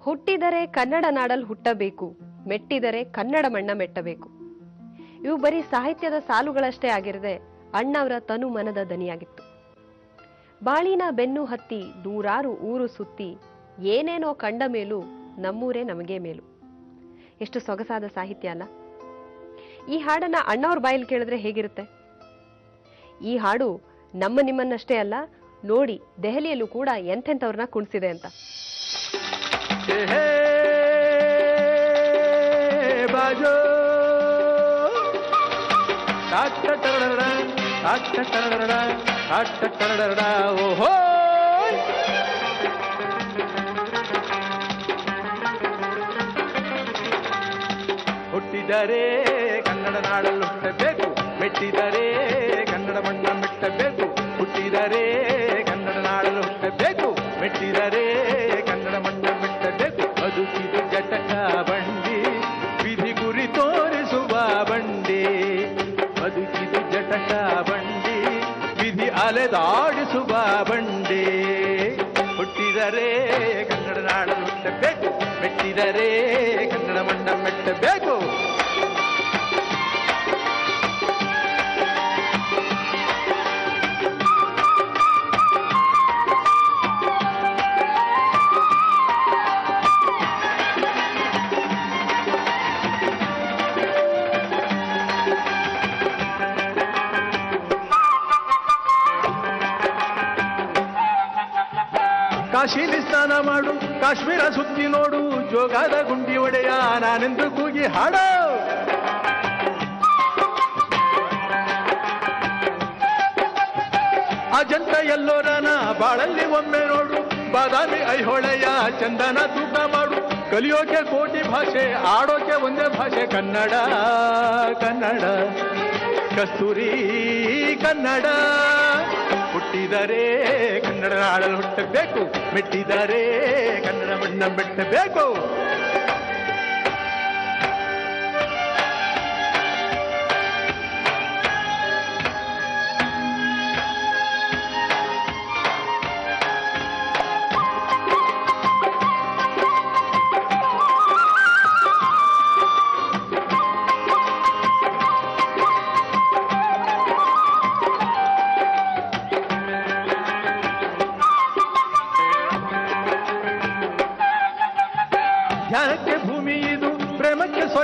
ಹುಟ್ಟಿದರೆ ಕನ್ನಡ ನಾಡಲ್ ಹುಟ್ಟಬೇಕು, ಮೆಟ್ಟಿದರೆ ಕನ್ನಡ ಮಣ್ಣ ಮೆಟ್ಟಬೇಕು. ಇವು ಬರೀ ಸಾಹಿತ್ಯದ ಸಾಲುಗಳಷ್ಟೇ ಆಗಿರದೆ ಅಣ್ಣವರ ತನು ಮನದ ದನಿಯಾಗಿತ್ತು. ಬಾಳಿನ ಬೆನ್ನು ಹತ್ತಿ ನೂರಾರು ಊರು ಸುತ್ತಿ ಏನೇನೋ ಕಂಡ ಮೇಲೂ ನಮ್ಮೂರೇ ನಮಗೆ ಮೇಲು. ಎಷ್ಟು ಸೊಗಸಾದ ಸಾಹಿತ್ಯ ಅಲ್ಲ. ಈ ಹಾಡನ್ನ ಅಣ್ಣವ್ರ ಬಾಯಲ್ಲಿ ಕೇಳಿದ್ರೆ ಹೇಗಿರುತ್ತೆ? ಈ ಹಾಡು ನಮ್ಮ ನಿಮ್ಮನ್ನಷ್ಟೇ ಅಲ್ಲ ನೋಡಿ ದೆಹಲಿಯಲ್ಲೂ ಕೂಡ ಎಂಥೆಂಥವ್ರನ್ನ ಕುಣಿಸಿದೆ ಅಂತ. ಹುಟ್ಟಿದರೆ ಕನ್ನಡ ನಾಡಲು ಹುಟ್ಟಬೇಕು ಮೆಟ್ಟಿದರೆ ಹುಟ್ಟಬೇಕು ಮೆಟ್ಟಿದರೆ ಕನ್ನಡ ಮಣ್ಣ ಮೆಟ್ಟಬೇಕು ಬದುಕಿದು ಜಟಕ ಬಂಡಿ ವಿಧಿ ಗುರಿ ತೋರಿಸುವ ಬಂಡಿ ಬದುಕಿದು ಜಟಕ ಬಂಡಿ ವಿಧಿ ಅಲೆದಾಡಿಸುವ ಬಂಡಿ ಹುಟ್ಟಿದರೆ ಕನ್ನಡ ನಾಡಲು ಹುಟ್ಟಬೇಕು ಮೆಟ್ಟಿದರೆ ಕನ್ನಡ ಮಣ್ಣ ಮೆಟ್ಟಬೇಕು ಕಾಶಿಲಿ ಸ್ನಾನ ಮಾಡು, ಕಾಶ್ಮೀರ ಸುತ್ತಿ ನೋಡು, ಜೋಗಾದ ಗುಂಡಿ ಒಡೆಯ, ನಾನೆಂದು ಕೂಗಿ ಹಾಡೋ. ಅಜಂತ ಎಲ್ಲೋರನ ಬಾಳಲ್ಲಿ ಒಮ್ಮೆ ನೋಡು, ಬಾದಾಮಿ ಐಹೊಳೆಯ ಚಂದನ ತೂಕ ಮಾಡು. ಕಲಿಯೋಕೆ ಕೋಟಿ ಭಾಷೆ, ಆಡೋಕೆ ಒಂದೇ ಭಾಷೆ, ಕನ್ನಡ ಕನ್ನಡ. ಕಸ್ತೂರಿ ಕನ್ನಡ. ಹುಟ್ಟಿದರೆ ಕನ್ನಡ ನಾಡಲು ಹುಟ್ಟಬೇಕು ಮೆಟ್ಟಿದರೆ ಕನ್ನಡ ಮಣ್ಣ ಮೆಟ್ಟಬೇಕು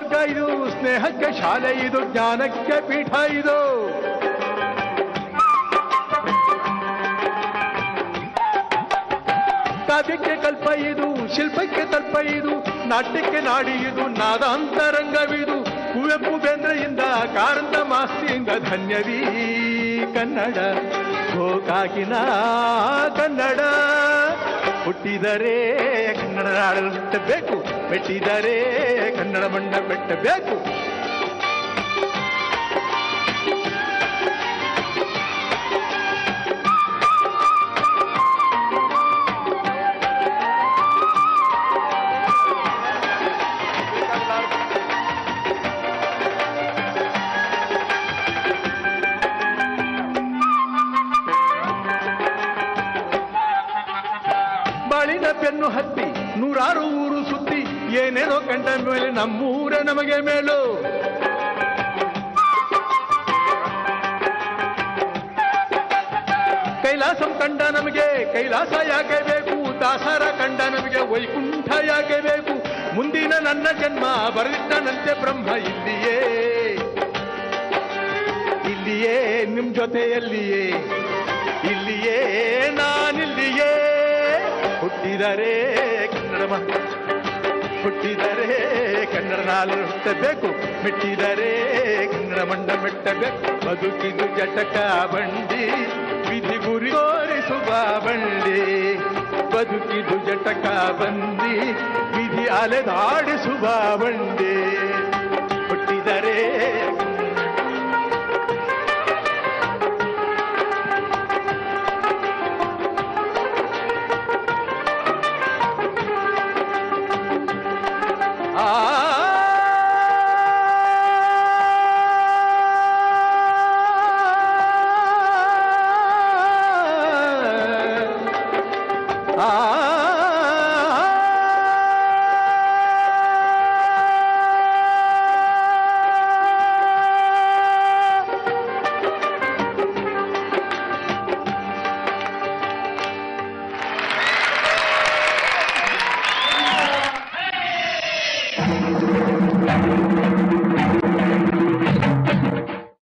ಸ್ವರ್ಗ ಇದು, ಸ್ನೇಹಕ್ಕೆ ಶಾಲೆ ಇದು, ಜ್ಞಾನಕ್ಕೆ ಪೀಠ ಇದು. ಕಾವ್ಯಕ್ಕೆ ಕಲ್ಪ ಇದು, ಶಿಲ್ಪಕ್ಕೆ ತಲ್ಪ ಇದು, ನಾಟ್ಯಕ್ಕೆ ನಾಡಿ ಇದು ನಾದಾಂತರಂಗವಿದು ಕುವೆಂಪು ಬೇಂದ್ರೆಯಿಂದ ಕಾರಂತ ಮಾಸ್ತಿಯಿಂದ ಧನ್ಯವೀ ಕನ್ನಡ, ಗೋಕಾಕಿನ ಕನ್ನಡ. ಹುಟ್ಟಿದರೆ ಕನ್ನಡ ನಾಡಲು ಹುಟ್ಟಬೇಕು ಮೆಟ್ಟಿದರೆ ಕನ್ನಡ ಮಣ್ಣ ಮೆಟ್ಟಬೇಕು ಬಾಳಿನ ಬೆನ್ನು ಹತ್ತಿ ನೂರಾರು ಏನೇನೋ ಕಂಡ ಮೇಲೆ ನಮ್ಮೂರ ನಮಗೆ ಮೇಲು. ಕೈಲಾಸಂ ಕಂಡ ನಮಗೆ, ಕೈಲಾಸ ಯಾಕೆ ಬೇಕು? ದಾಸರ ಕಂಡ ನಮಗೆ, ವೈಕುಂಠ ಯಾಕೆ ಬೇಕು? ಮುಂದಿನ ನನ್ನ ಜನ್ಮ ಬರೆದಿಟ್ಟನಂತೆ ಬ್ರಹ್ಮ ಇಲ್ಲಿಯೇ. ಇಲ್ಲಿಯೇ ನಿಮ್ ಜೊತೆಯಲ್ಲಿಯೇ. ಇಲ್ಲಿಯೇ ನಾನಿಲ್ಲಿಯೇ. ಹುಟ್ಟಿದರೆ ಕನ್ನಡ ಹುಟ್ಟಿದರೆ ಕನ್ನಡ ನಾಲು ಹುಟ್ಟಬೇಕು, ಮೆಟ್ಟಿದರೆ ಕನ್ನಡ ಮಂಡ ಮೆಟ್ಟಬೇಕು. ಬದುಕಿದು ಜಟಕ ಬಂಡಿ, ವಿಧಿ ಗುರಿ ತೋರಿಸುವ ಬಂಡಿ. ಬದುಕಿದು ಜಟಕ ಬಂದಿ ವಿಧಿ ಅಲೆದಾಡಿಸುವ ಬಂಡಿ.